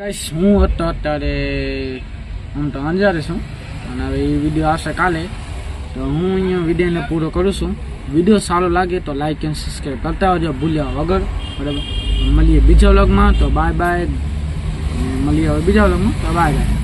Guys, હું હતો અત્યારે હું તો અંજારે છું. અને હવે એ વીડિયો આવશે કાલે. તો હું અહીંયા વિડીયોને પૂરો કરું છું. વીડિયો સારો લાગે તો લાઈક એન્ડ સબસ્ક્રાઈબ કરતા હોજો ભૂલ્યા વગર. બરાબર? મળીએ બીજા વ્લોગમાં તો બાય બાય મળીએ હવે બીજા વ્લોગમાં તો બાય બાય